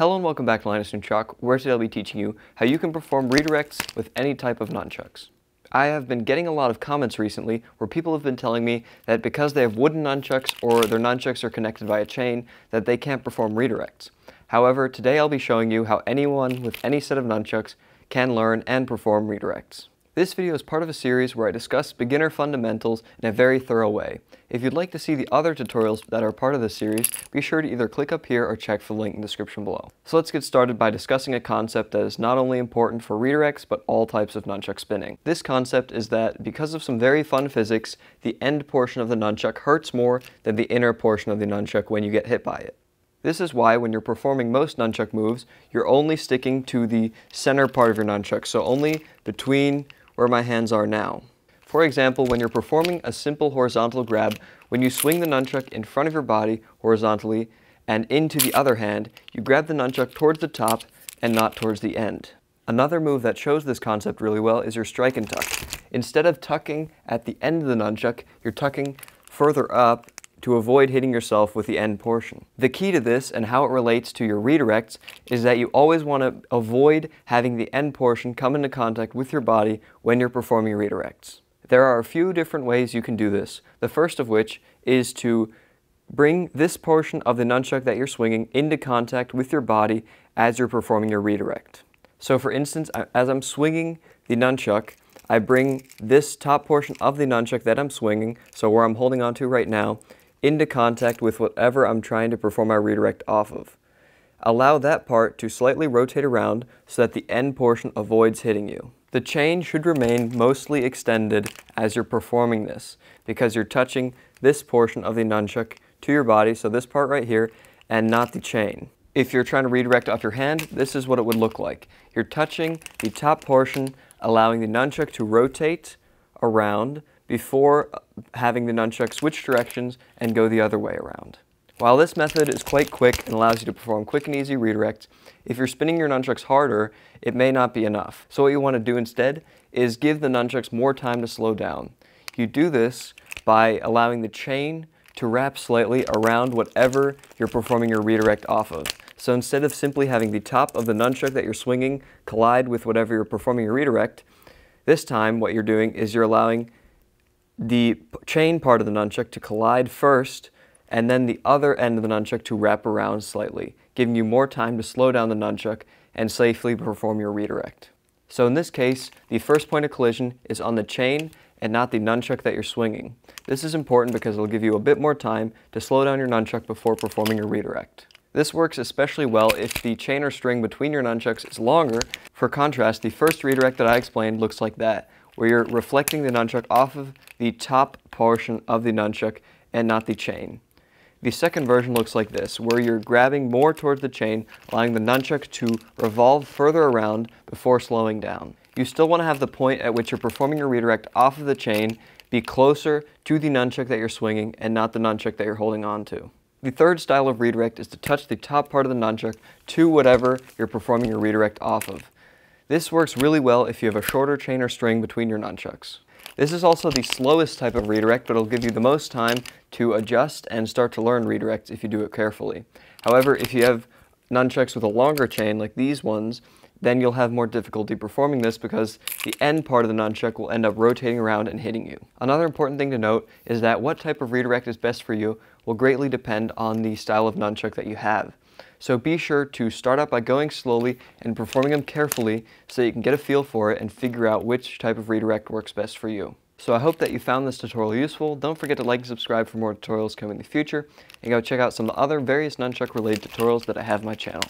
Hello and welcome back to Linus Nunchaku, where today I'll be teaching you how you can perform redirects with any type of nunchucks. I have been getting a lot of comments recently where people have been telling me that because they have wooden nunchucks or their nunchucks are connected by a chain that they can't perform redirects. However, today I'll be showing you how anyone with any set of nunchucks can learn and perform redirects. This video is part of a series where I discuss beginner fundamentals in a very thorough way. If you'd like to see the other tutorials that are part of this series, be sure to either click up here or check for the link in the description below. So let's get started by discussing a concept that is not only important for redirects, but all types of nunchuck spinning. This concept is that because of some very fun physics, the end portion of the nunchuck hurts more than the inner portion of the nunchuck when you get hit by it. This is why when you're performing most nunchuck moves, you're only sticking to the center part of your nunchuck, so only between where my hands are now. For example, when you're performing a simple horizontal grab, when you swing the nunchuck in front of your body horizontally and into the other hand, you grab the nunchuck towards the top and not towards the end. Another move that shows this concept really well is your strike and tuck. Instead of tucking at the end of the nunchuck, you're tucking further up to avoid hitting yourself with the end portion. The key to this and how it relates to your redirects is that you always want to avoid having the end portion come into contact with your body when you're performing redirects. There are a few different ways you can do this, the first of which is to bring this portion of the nunchuck that you're swinging into contact with your body as you're performing your redirect. So for instance, as I'm swinging the nunchuck, I bring this top portion of the nunchuck that I'm swinging, so where I'm holding onto right now, into contact with whatever I'm trying to perform my redirect off of. Allow that part to slightly rotate around so that the end portion avoids hitting you. The chain should remain mostly extended as you're performing this because you're touching this portion of the nunchuck to your body, so this part right here, and not the chain. If you're trying to redirect off your hand, this is what it would look like. You're touching the top portion, allowing the nunchuck to rotate around before having the nunchuck switch directions and go the other way around. While this method is quite quick and allows you to perform quick and easy redirects, if you're spinning your nunchucks harder, it may not be enough. So what you want to do instead is give the nunchucks more time to slow down. You do this by allowing the chain to wrap slightly around whatever you're performing your redirect off of. So instead of simply having the top of the nunchuck that you're swinging collide with whatever you're performing your redirect, this time what you're doing is you're allowing the chain part of the nunchuck to collide first and then the other end of the nunchuck to wrap around slightly, giving you more time to slow down the nunchuck and safely perform your redirect. So in this case, the first point of collision is on the chain and not the nunchuck that you're swinging. This is important because it'll give you a bit more time to slow down your nunchuck before performing your redirect. This works especially well if the chain or string between your nunchucks is longer. For contrast, the first redirect that I explained looks like that, where you're reflecting the nunchuck off of the top portion of the nunchuck and not the chain. The second version looks like this, where you're grabbing more towards the chain, allowing the nunchuck to revolve further around before slowing down. You still want to have the point at which you're performing your redirect off of the chain be closer to the nunchuck that you're swinging and not the nunchuck that you're holding on to. The third style of redirect is to touch the top part of the nunchuck to whatever you're performing your redirect off of. This works really well if you have a shorter chain or string between your nunchucks. This is also the slowest type of redirect, but it'll give you the most time to adjust and start to learn redirects if you do it carefully. However, if you have nunchucks with a longer chain like these ones, then you'll have more difficulty performing this because the end part of the nunchuck will end up rotating around and hitting you. Another important thing to note is that what type of redirect is best for you will greatly depend on the style of nunchuck that you have. So be sure to start out by going slowly and performing them carefully so you can get a feel for it and figure out which type of redirect works best for you. So I hope that you found this tutorial useful. Don't forget to like and subscribe for more tutorials coming in the future, and go check out some other various nunchuck related tutorials that I have on my channel.